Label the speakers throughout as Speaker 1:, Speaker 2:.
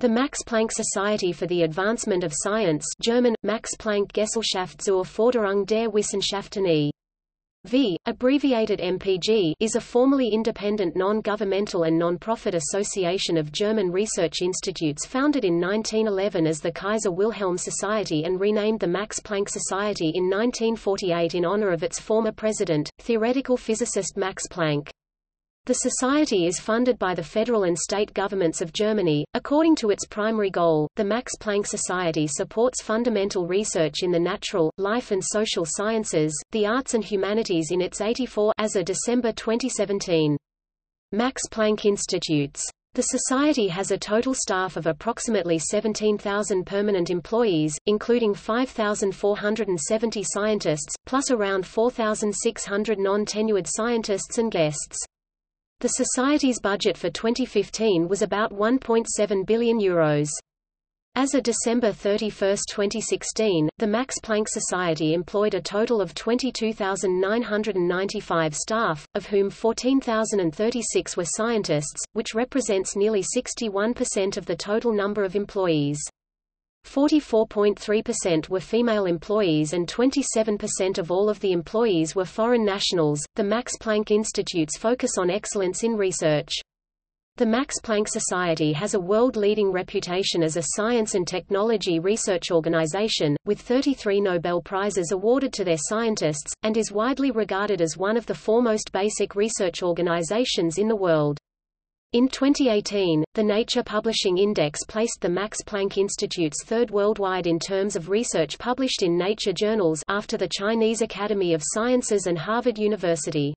Speaker 1: The Max Planck Society for the Advancement of Science German, Max Planck Gesellschaft zur Förderung der Wissenschaften e.V., abbreviated MPG is a formally independent non-governmental and non-profit association of German research institutes founded in 1911 as the Kaiser Wilhelm Society and renamed the Max Planck Society in 1948 in honor of its former president, theoretical physicist Max Planck. The society is funded by the federal and state governments of Germany. According to its primary goal, the Max Planck Society supports fundamental research in the natural, life and social sciences, the arts and humanities in its 84 as of December 2017. Max Planck Institutes the Society has a total staff of approximately 17,000 permanent employees, including 5,470 scientists, plus around 4,600 non-tenured scientists and guests. The Society's budget for 2015 was about €1.7 billion. Euros. As of December 31, 2016, the Max Planck Society employed a total of 22,995 staff, of whom 14,036 were scientists, which represents nearly 61% of the total number of employees. 44.3% were female employees and 27% of all of the employees were foreign nationals. The Max Planck Institutes focus on excellence in research. The Max Planck Society has a world-leading reputation as a science and technology research organization, with 33 Nobel Prizes awarded to their scientists, and is widely regarded as one of the foremost basic research organizations in the world. In 2018, the Nature Publishing Index placed the Max Planck Institute's third worldwide in terms of research published in Nature journals after the Chinese Academy of Sciences and Harvard University.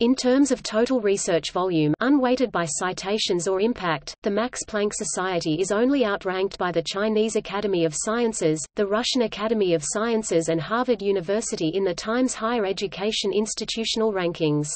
Speaker 1: In terms of total research volume unweighted by citations or impact, the Max Planck Society is only outranked by the Chinese Academy of Sciences, the Russian Academy of Sciences and Harvard University in the Times Higher Education Institutional Rankings.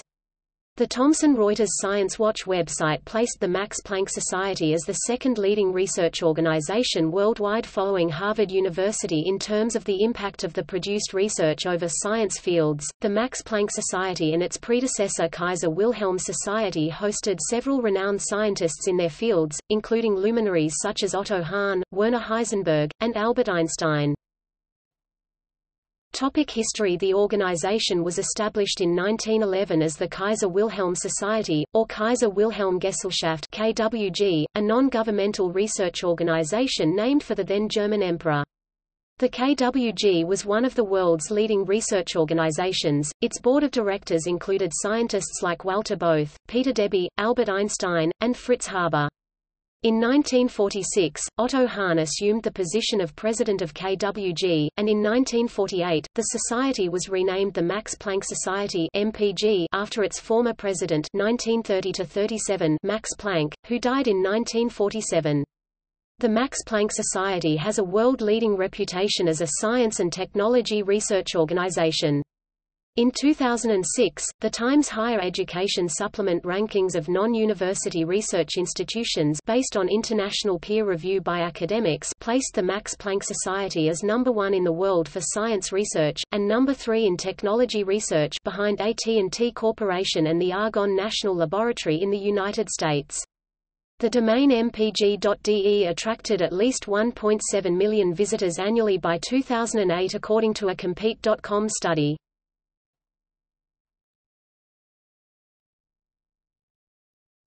Speaker 1: The Thomson Reuters Science Watch website placed the Max Planck Society as the second leading research organization worldwide following Harvard University in terms of the impact of the produced research over science fields. The Max Planck Society and its predecessor Kaiser Wilhelm Society hosted several renowned scientists in their fields, including luminaries such as Otto Hahn, Werner Heisenberg, and Albert Einstein. Topic history The organization was established in 1911 as the Kaiser Wilhelm Society, or Kaiser Wilhelm Gesellschaft KWG, a non-governmental research organization named for the then German emperor. The KWG was one of the world's leading research organizations. Its board of directors included scientists like Walter Bothe, Peter Debye, Albert Einstein, and Fritz Haber. In 1946, Otto Hahn assumed the position of president of KWG, and in 1948, the society was renamed the Max Planck Society (MPG) after its former president (1930–37) Max Planck, who died in 1947. The Max Planck Society has a world-leading reputation as a science and technology research organization. In 2006, the Times Higher Education Supplement rankings of non-university research institutions based on international peer review by academics placed the Max Planck Society as number one in the world for science research, and number three in technology research behind AT&T Corporation and the Argonne National Laboratory in the United States. The domain mpg.de attracted at least 1.7 million visitors annually by 2008 according to a Compete.com study.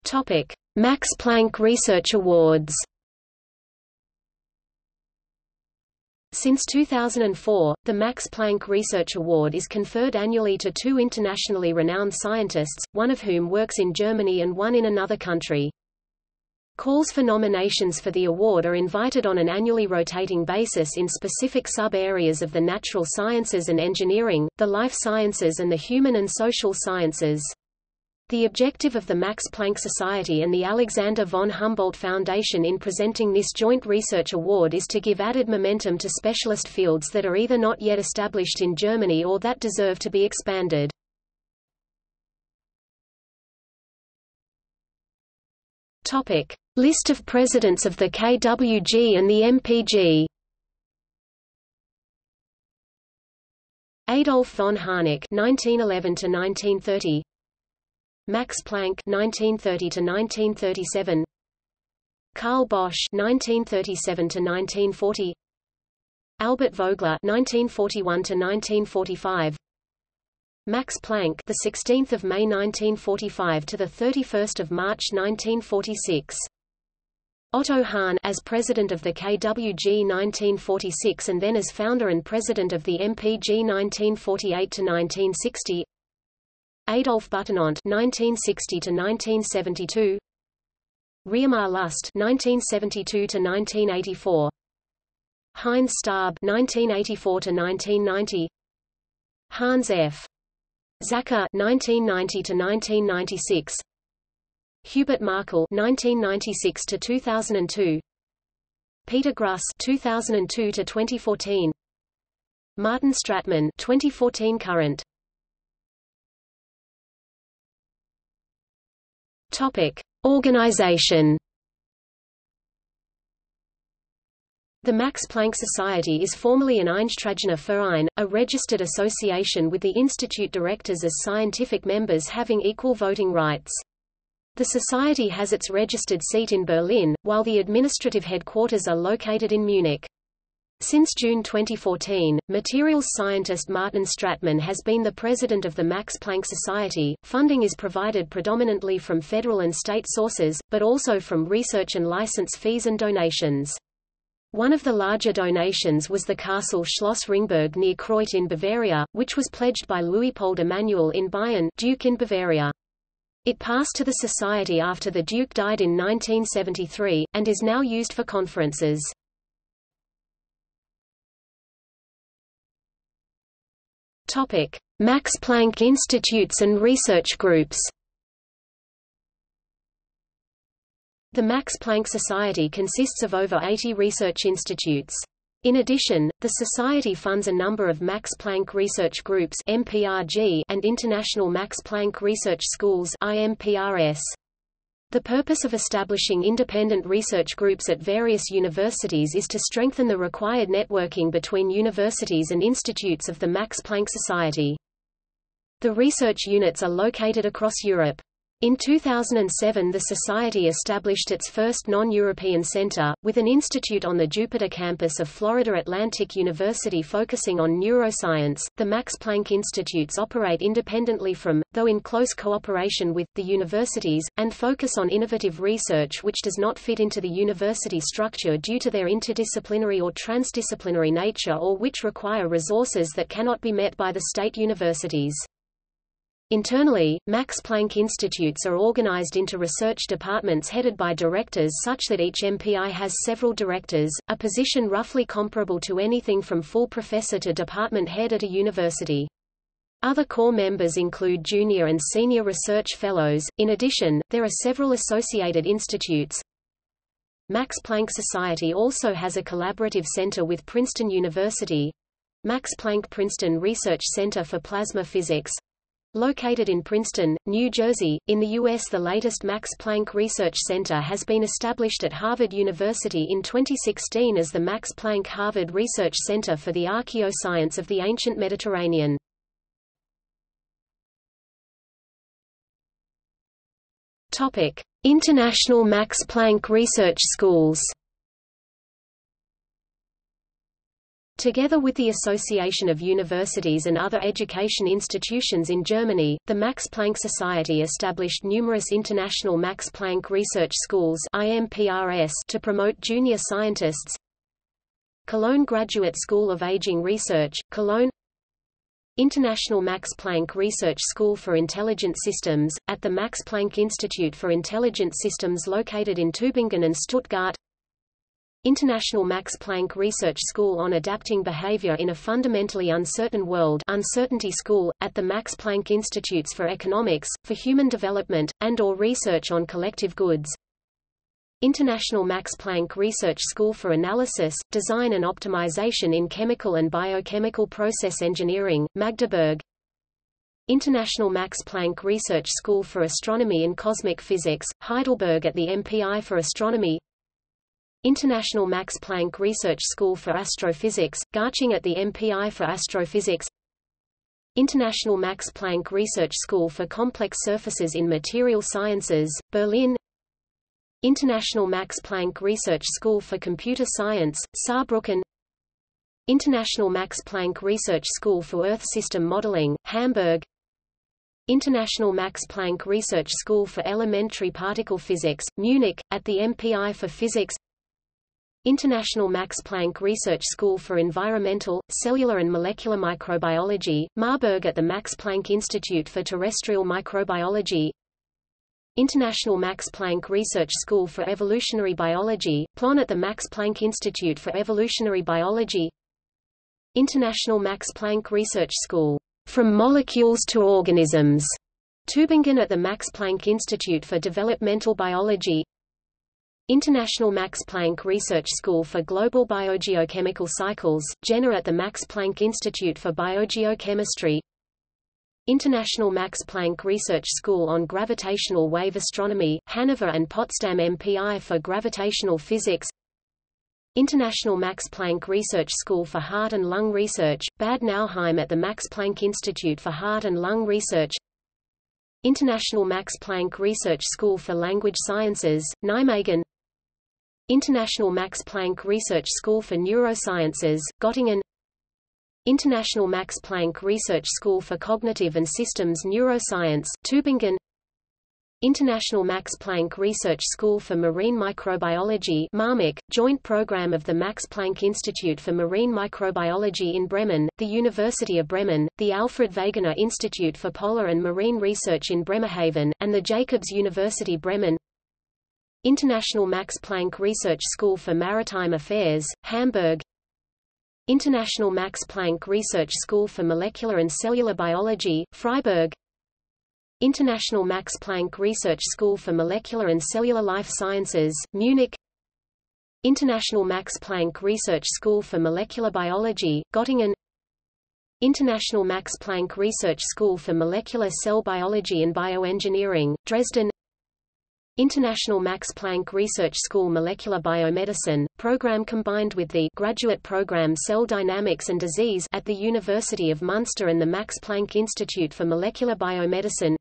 Speaker 1: Topic: Max Planck Research Awards. Since 2004, the Max Planck Research Award is conferred annually to two internationally renowned scientists, one of whom works in Germany and one in another country. Calls for nominations for the award are invited on an annually rotating basis in specific sub-areas of the natural sciences and engineering, the life sciences and the human and social sciences. The objective of the Max Planck Society and the Alexander von Humboldt Foundation in presenting this joint research award is to give added momentum to specialist fields that are either not yet established in Germany or that deserve to be expanded. Topic: List of presidents of the KWG and the MPG. Adolf von Harnack (1911–1930), Max Planck 1930 to 1937 Carl Bosch 1937 to 1940 Albert Vogler 1941 to 1945 Max Planck, the 16th of May 1945 to the 31st of March 1946. Otto Hahn as president of the KWG 1946 and then as founder and president of the MPG 1948 to 1960. Adolf Butenandt 1960 to 1972. Reimar Lust 1972 to 1984. Heinz Staab 1984 to 1990. Hans F. Zacher 1990 to 1996. Hubert Markl 1996 to 2002. Peter Gruss 2002 to 2014. Martin Stratmann 2014 current. Topic: Organization The Max Planck Society is formally an Eingetragener Verein, a registered association with the institute directors as scientific members having equal voting rights. The society has its registered seat in Berlin, while the administrative headquarters are located in Munich. Since June 2014, materials scientist Martin Stratmann has been the president of the Max Planck Society. Funding is provided predominantly from federal and state sources, but also from research and license fees and donations. One of the larger donations was the castle Schloss Ringberg near Kreuth in Bavaria, which was pledged by Luitpold Emanuel in Bayern, Duke in Bavaria. It passed to the Society after the Duke died in 1973, and is now used for conferences. Topic: Max Planck Institutes and research groups. The Max Planck Society consists of over 80 research institutes. In addition, the Society funds a number of Max Planck Research Groups and International Max Planck Research Schools. The purpose of establishing independent research groups at various universities is to strengthen the required networking between universities and institutes of the Max Planck Society. The research units are located across Europe. In 2007 the Society established its first non-European center, with an institute on the Jupiter campus of Florida Atlantic University focusing on neuroscience. The Max Planck Institutes operate independently from, though in close cooperation with, the universities, and focus on innovative research which does not fit into the university structure due to their interdisciplinary or transdisciplinary nature or which require resources that cannot be met by the state universities. Internally, Max Planck Institutes are organized into research departments headed by directors such that each MPI has several directors, a position roughly comparable to anything from full professor to department head at a university. Other core members include junior and senior research fellows. In addition, there are several associated institutes. Max Planck Society also has a collaborative center with Princeton University, Max Planck Princeton Research Center for Plasma Physics, Located in Princeton, New Jersey, in the U.S. the latest Max Planck Research Center has been established at Harvard University in 2016 as the Max Planck Harvard Research Center for the Archaeoscience of the Ancient Mediterranean. International Max Planck Research Schools Together with the Association of Universities and other education institutions in Germany, the Max Planck Society established numerous international Max Planck Research Schools to promote junior scientists. Cologne Graduate School of Aging Research, Cologne International Max Planck Research School for Intelligent Systems, at the Max Planck Institute for Intelligent Systems located in Tübingen and Stuttgart International Max Planck Research School on Adapting Behavior in a Fundamentally Uncertain World Uncertainty School, at the Max Planck Institutes for Economics, for Human Development, and or Research on Collective Goods. International Max Planck Research School for Analysis, Design and Optimization in Chemical and Biochemical Process Engineering, Magdeburg. International Max Planck Research School for Astronomy and Cosmic Physics, Heidelberg at the MPI for Astronomy International Max Planck Research School for Astrophysics, Garching at the MPI for Astrophysics. International Max Planck Research School for Complex Surfaces in Material Sciences, Berlin. International Max Planck Research School for Computer Science, Saarbrücken. International Max Planck Research School for Earth System Modeling, Hamburg. International Max Planck Research School for Elementary Particle Physics, Munich, at the MPI for Physics International Max Planck Research School for Environmental, Cellular and Molecular Microbiology, Marburg at the Max Planck Institute for Terrestrial Microbiology. International Max Planck Research School for Evolutionary Biology, Plön at the Max Planck Institute for Evolutionary Biology. International Max Planck Research School, From Molecules to Organisms, Tübingen at the Max Planck Institute for Developmental Biology International Max Planck Research School for Global Biogeochemical Cycles, Jena at the Max Planck Institute for Biogeochemistry. International Max Planck Research School on Gravitational Wave Astronomy, Hanover and Potsdam MPI for Gravitational Physics. International Max Planck Research School for Heart and Lung Research, Bad Nauheim at the Max Planck Institute for Heart and Lung Research. International Max Planck Research School for Language Sciences, Nijmegen International Max Planck Research School for Neurosciences, Göttingen. International Max Planck Research School for Cognitive and Systems Neuroscience, Tübingen. International Max Planck Research School for Marine Microbiology MARMIC, joint program of the Max Planck Institute for Marine Microbiology in Bremen, the University of Bremen, the Alfred Wegener Institute for Polar and Marine Research in Bremerhaven, and the Jacobs University Bremen International Max Planck Research School for Maritime Affairs, Hamburg. International Max Planck Research School for Molecular and Cellular Biology, Freiburg. International Max Planck Research School for Molecular and Cellular Life Sciences, Munich. International Max Planck Research School for Molecular Biology, Göttingen. International Max Planck Research School for Molecular Cell Biology and Bioengineering, Dresden International Max Planck Research School Molecular Biomedicine, program combined with the Graduate Program Cell Dynamics and Disease at the University of Munster and the Max Planck Institute for Molecular Biomedicine.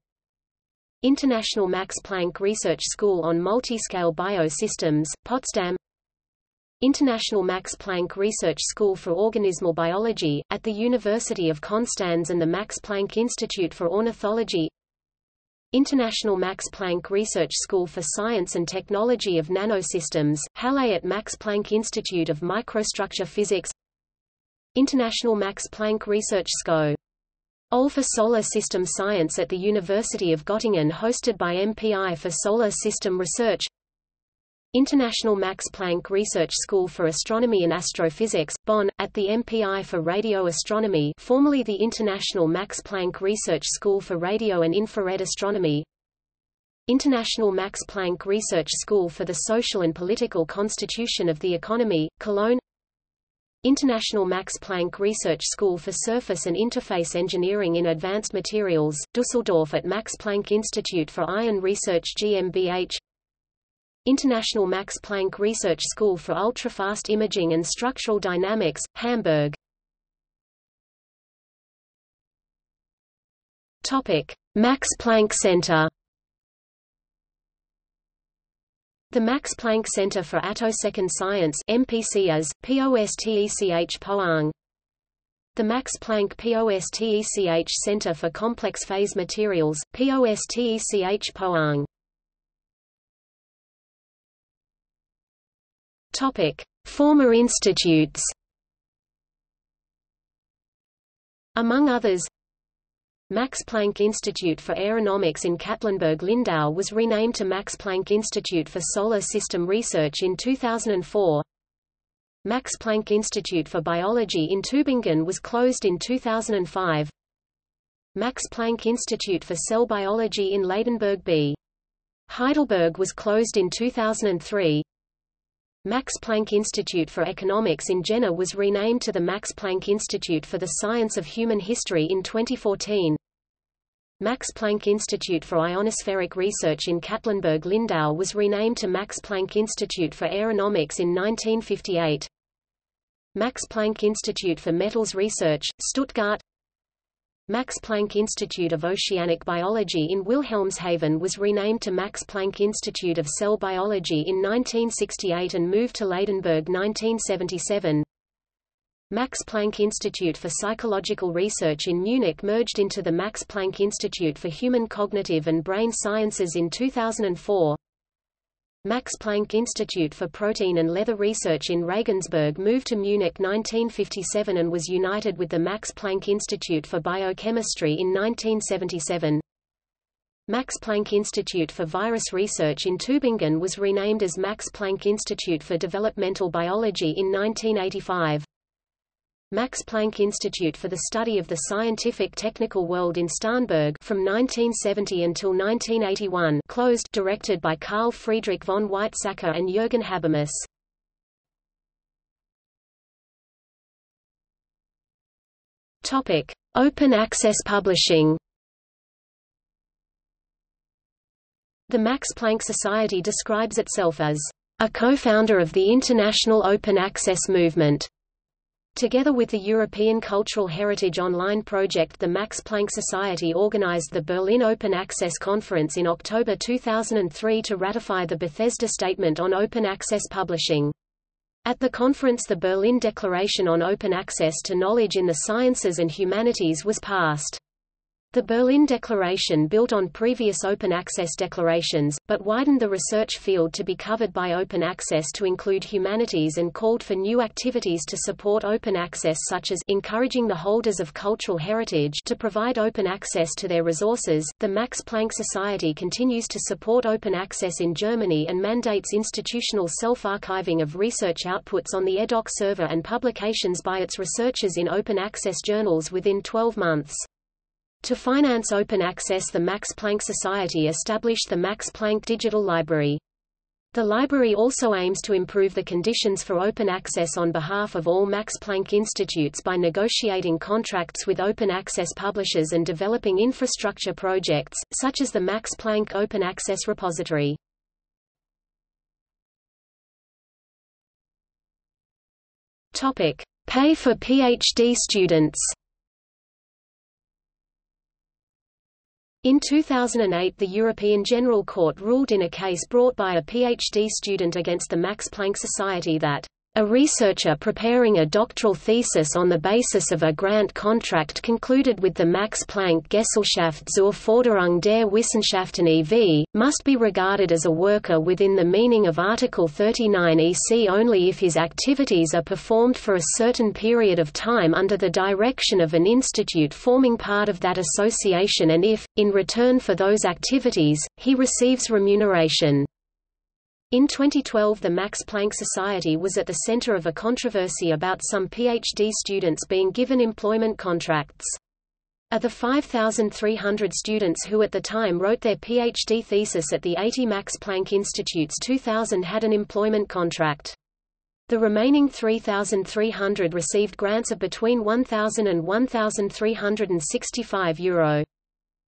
Speaker 1: International Max Planck Research School on Multiscale Biosystems, Potsdam. International Max Planck Research School for Organismal Biology, at the University of Konstanz and the Max Planck Institute for Ornithology International Max Planck Research School for Science and Technology of Nanosystems, Halle at Max Planck Institute of Microstructure Physics. International Max Planck Research SCO. OL for Solar System Science at the University of Göttingen hosted by MPI for Solar System Research International Max Planck Research School for Astronomy and Astrophysics, Bonn, at the MPI for Radio Astronomy formerly the International Max Planck Research School for Radio and Infrared Astronomy. International Max Planck Research School for the Social and Political Constitution of the Economy, Cologne. International Max Planck Research School for Surface and Interface Engineering in Advanced Materials, Dusseldorf at Max Planck Institute for Iron Research GmbH International Max Planck Research School for Ultrafast Imaging and Structural Dynamics, Hamburg Topic: Max Planck Center The Max Planck Center for Attosecond Science MPCS, POSTECH Pohang. The Max Planck POSTECH Center for Complex Phase Materials, POSTECH Pohang. Topic: Former institutes. Among others, Max Planck Institute for Aeronomics in Katlenburg-Lindau was renamed to Max Planck Institute for Solar System Research in 2004. Max Planck Institute for Biology in Tübingen was closed in 2005. Max Planck Institute for Cell Biology in Ladenburg B. Heidelberg was closed in 2003. Max Planck Institute for Economics in Jena was renamed to the Max Planck Institute for the Science of Human History in 2014. Max Planck Institute for Ionospheric Research in Katlenburg-Lindau was renamed to Max Planck Institute for Aeronomics in 1958. Max Planck Institute for Metals Research, Stuttgart Max Planck Institute of Oceanic Biology in Wilhelmshaven was renamed to Max Planck Institute of Cell Biology in 1968 and moved to Ladenburg 1977. Max Planck Institute for Psychological Research in Munich merged into the Max Planck Institute for Human Cognitive and Brain Sciences in 2004. Max Planck Institute for Protein and Leather Research in Regensburg moved to Munich 1957 and was united with the Max Planck Institute for Biochemistry in 1977. Max Planck Institute for Virus Research in Tübingen was renamed as Max Planck Institute for Developmental Biology in 1985. Max Planck Institute for the Study of the Scientific Technical World in Starnberg from 1970 until 1981 closed directed by Carl Friedrich von Weizsäcker and Jürgen Habermas. Topic: Open access publishing. The Max Planck Society describes itself as a co-founder of the international open access movement. Together with the European Cultural Heritage Online project the Max Planck Society organized the Berlin Open Access Conference in October 2003 to ratify the Bethesda Statement on Open Access Publishing. At the conference the Berlin Declaration on Open Access to Knowledge in the Sciences and Humanities was passed. The Berlin Declaration built on previous open access declarations, but widened the research field to be covered by open access to include humanities and called for new activities to support open access such as encouraging the holders of cultural heritage to provide open access to their resources. The Max Planck Society continues to support open access in Germany and mandates institutional self-archiving of research outputs on the EDOC server and publications by its researchers in open access journals within 12 months. To finance open access the Max Planck Society established the Max Planck Digital Library. The library also aims to improve the conditions for open access on behalf of all Max Planck institutes by negotiating contracts with open access publishers and developing infrastructure projects, such as the Max Planck Open Access Repository. Topic. Pay for PhD students In 2008 the European General Court ruled in a case brought by a PhD student against the Max Planck Society that a researcher preparing a doctoral thesis on the basis of a grant contract concluded with the Max Planck Gesellschaft zur Förderung der Wissenschaften e.V., must be regarded as a worker within the meaning of Article 39 EC only if his activities are performed for a certain period of time under the direction of an institute forming part of that association and if, in return for those activities, he receives remuneration. In 2012 the Max Planck Society was at the center of a controversy about some PhD students being given employment contracts. Of the 5,300 students who at the time wrote their PhD thesis at the 80 Max Planck Institutes 2,000 had an employment contract. The remaining 3,300 received grants of between 1,000 and 1,365 euro.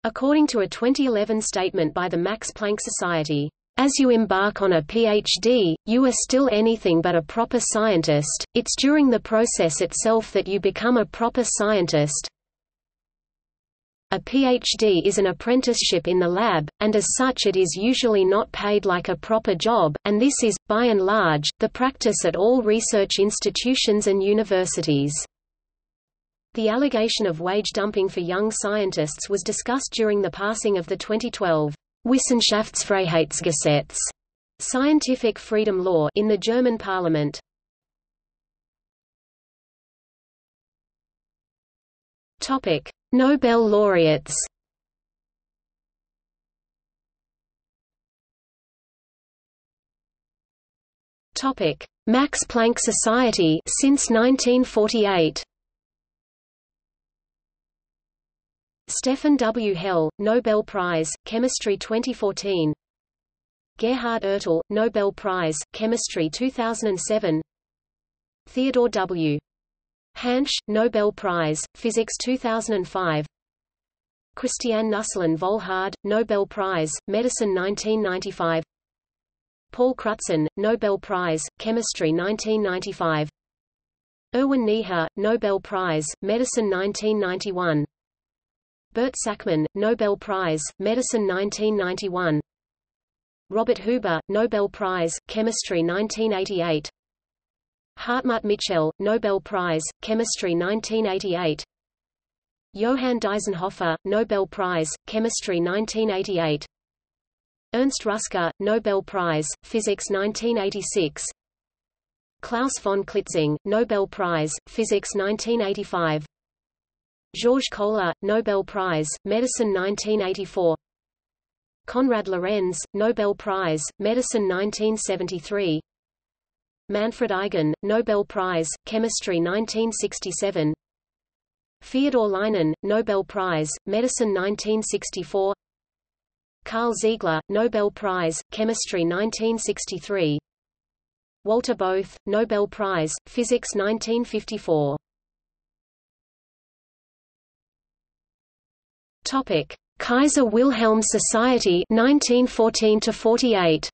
Speaker 1: According to a 2011 statement by the Max Planck Society, as you embark on a PhD, you are still anything but a proper scientist, it's during the process itself that you become a proper scientist. A PhD is an apprenticeship in the lab, and as such it is usually not paid like a proper job, and this is, by and large, the practice at all research institutions and universities. The allegation of wage dumping for young scientists was discussed during the passing of the 2012 Wissenschaftsfreiheitsgesetz scientific freedom law in the German parliament. Topic: Nobel laureates. Topic: Max Planck Society since 1948. Stefan W. Hell, Nobel Prize, Chemistry 2014 Gerhard Ertl, Nobel Prize, Chemistry 2007 Theodore W. Hansch, Nobel Prize, Physics 2005 Christiane Nüsslein-Volhard, Nobel Prize, Medicine 1995 Paul Crutzen, Nobel Prize, Chemistry 1995 Erwin Neher, Nobel Prize, Medicine 1991 Bert Sakmann, Nobel Prize, Medicine 1991 Robert Huber, Nobel Prize, Chemistry 1988 Hartmut Michel, Nobel Prize, Chemistry 1988 Johann Deisenhofer, Nobel Prize, Chemistry 1988 Ernst Ruska, Nobel Prize, Physics 1986 Klaus von Klitzing, Nobel Prize, Physics 1985 Georges Koehler, Nobel Prize, Medicine 1984 Konrad Lorenz, Nobel Prize, Medicine 1973 Manfred Eigen, Nobel Prize, Chemistry 1967 Feodor Lynen, Nobel Prize, Medicine 1964 Karl Ziegler, Nobel Prize, Chemistry 1963 Walter Bothe, Nobel Prize, Physics 1954 Topic: Kaiser Wilhelm Society 1914 to 48.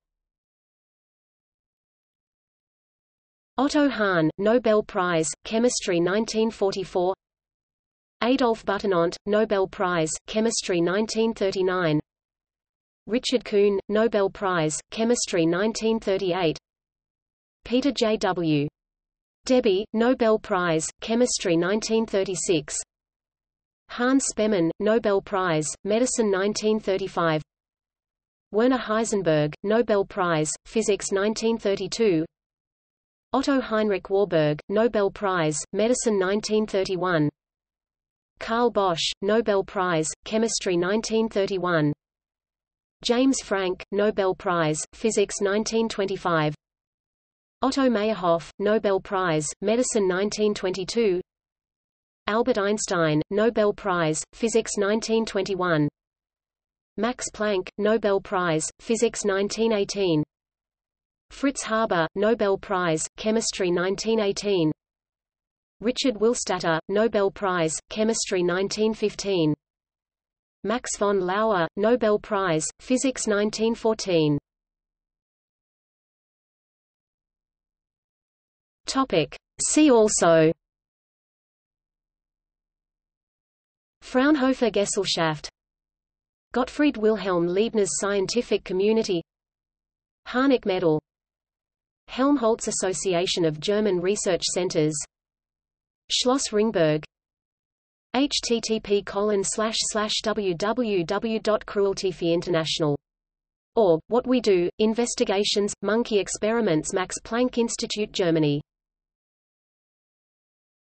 Speaker 1: Otto Hahn, Nobel Prize, Chemistry 1944. Adolf Butenandt, Nobel Prize, Chemistry 1939. Richard Kuhn, Nobel Prize, Chemistry 1938. Peter J. W. Debye, Nobel Prize, Chemistry 1936. Hans Spemann, Nobel Prize, Medicine 1935 Werner Heisenberg, Nobel Prize, Physics 1932 Otto Heinrich Warburg, Nobel Prize, Medicine 1931 Carl Bosch, Nobel Prize, Chemistry 1931 James Franck, Nobel Prize, Physics 1925 Otto Meyerhof, Nobel Prize, Medicine 1922 Albert Einstein, Nobel Prize, Physics 1921 Max Planck, Nobel Prize, Physics 1918 Fritz Haber, Nobel Prize, Chemistry 1918 Richard Willstatter, Nobel Prize, Chemistry 1915 Max von Laue, Nobel Prize, Physics 1914 Topic. See also Fraunhofer Gesellschaft. Gottfried Wilhelm Leibniz Scientific Community. Harnack Medal. Helmholtz Association of German Research Centers. Schloss Ringberg. Http colon slash slash www.crueltyfreinternational.org What We Do, Investigations, Monkey Experiments Max Planck Institute Germany